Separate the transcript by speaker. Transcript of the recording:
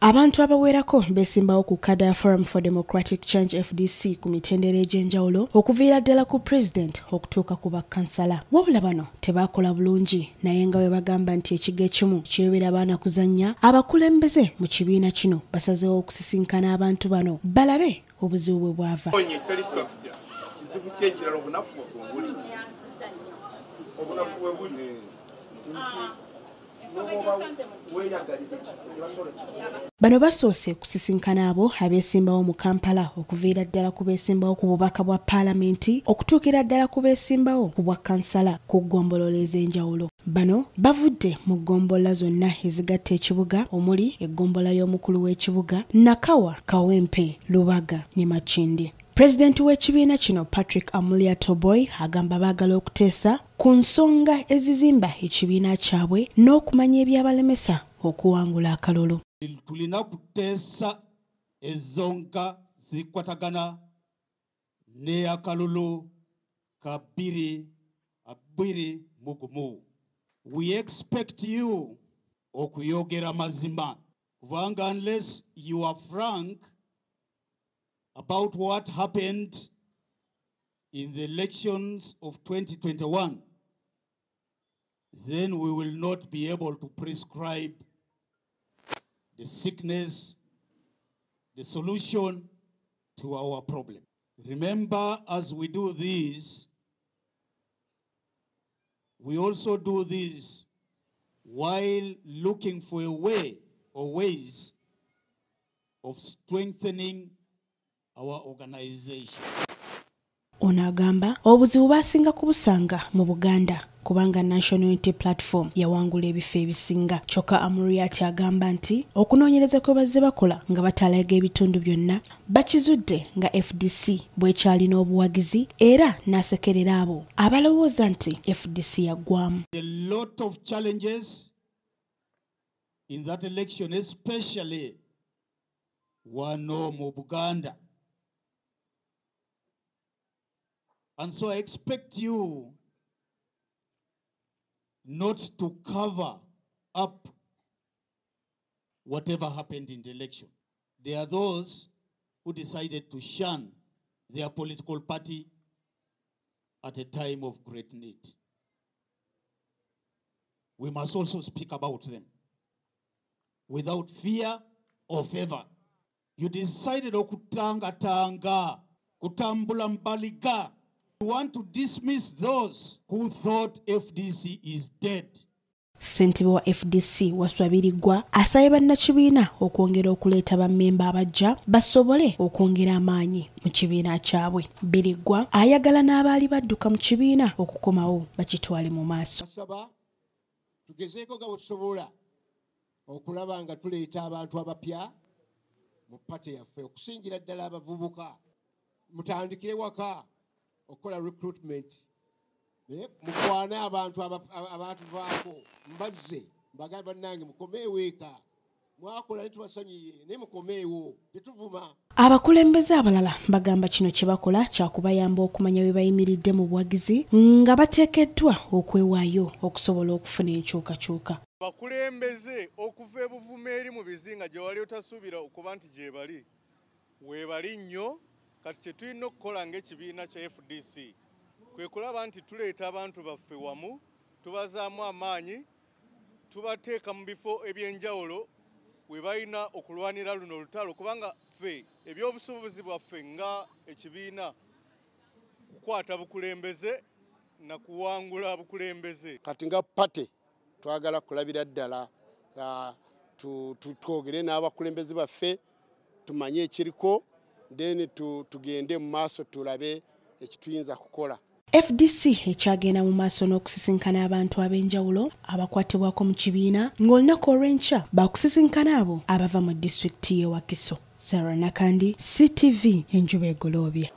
Speaker 1: abantu abawerako beesimbawo ku kada forum for democratic change fdc ku mitendera egy'enjawulo okuviira ddala ku pulezidenti okutuuka ku bakansala wabula bano tebaakola bulungi naye nga bwe bagamba nti ekigo ekimu kirobera abaana kuzannya abakulembeze mu kibiina kino basazeewo okusisinkana abantu bano balabe obuzibu bwe bwava.
Speaker 2: Kizibu kyekirala obunafu bwefe obuli? Obunafu bwe buli? Nti
Speaker 1: bano basoose kusisinkana abo abeesimbawo mu kampala okuviira ddala ku beesimbawo ku bubaka bwa paalamenti okutuukira ddala ku beesimbawo ku bwa kansala ku ggombolola ez'enjawulo. Bano bavudde mu ggombola zonna ezigatta ekibuga omuli eggombola y'omukulu w'ekibuga nakawa kawempe lubaga ne makindi pulezidenti w'ekibiina kino patrick amulia toboy agamba baagala okuteesa ku nsonga ezizimba ekibiina kyabwe n'okumanya ebyabalemesa okuwangula akalulu.
Speaker 3: Tulina kuteesa ezonka zikwatagana n'akalulu ka bbiri abiri mu gumu. We expect you okuyogera mazima. Kubanga unless you are frank about what happened in the elections of 2021, then we will not be able to prescribe the sickness, the solution to our problem. Remember, as we do this, we also do this while looking for a way or ways of strengthening our organization.
Speaker 1: ono agamba obuzibu baasinga kubusanga mu buganda kubanga national unity platform yawangula ebifo ebisinga kyokka amuriat agamba nti okunoonyereza kwe bazze bakola nga batalaga ebitundu byonna bakizudde nga fdc bwekyalina obuwagizi era n'asekerera abo abalowooza nti fdc yaggwamu
Speaker 3: A lot of challenges in that election, especially wano mu Buganda. And so I expect you not to cover up whatever happened in the election. There are those who decided to shun their political party at a time of great need. We must also speak about them without fear or favor. You decided okutangatanga, kutambula mbaliga. You want to dismiss those who thought FDC is dead.
Speaker 1: ssentebe wa fdc waswabiriggwa asabye bannakibiina okwongera okuleeta bammemba abajja basobole okwongera amaanyi mu kibiina kyabwe. Biriggwa ayagala n'abaali badduka mu kibiina okukomawo bakitwale mu maaso.
Speaker 4: Tugezeeko nga bwe tusobola okulaba nga tuleeta abantu abapya mu pate yaffe okusingira ddala abavubuka. Mutandikire waka okukola recruitment. Naye mukwane abantu aba- aba- abatuvaako mbazze mbagambe bannange mukomeewo eka. Mwakola ne tubasonyiye naye mukomeewo tetuvuma.
Speaker 1: Abakulembeze abalala bagamba kino kye bakola kyakubayamba okumanya bwe bayimiridde mu buwagizi nga bateekeddwa okwewaayo okusobola okufuna enkyukakyuka.
Speaker 2: Abakulembeze okuva ebuvumu eri mu bizinga gye wali otasuubira okuba nti gye bali weebali nnyo kati kye tulina okukola ng'ekibiina kya fdc kwe kulaba nti tuleeta abantu baffe wamu tubazaamu amaanyi tubateeka mu bifo ebyenjawulo we balina okulwanira luno olutalo kubanga ffe ebyobusobozi bwaffe nga ekibiina kukwata bukulembeze na kuwangula bukulembeze.
Speaker 4: Kati nga pate twagala kulabira ddala twogere n'abakulembeze baffe tumanye ekiriko then tu- tugende mu maaso tulabe ekituyinza kukola.
Speaker 1: Fdc ekyagenda mu maaso n'okusisinkana abantu ab'enjawulo abakwatibwako mu kibiina ng'olunaku olw'enkya bakusisinkana abo abava mu disitulikiti y'e wakiso. Sarah nakandi ctv enjuba egoloobye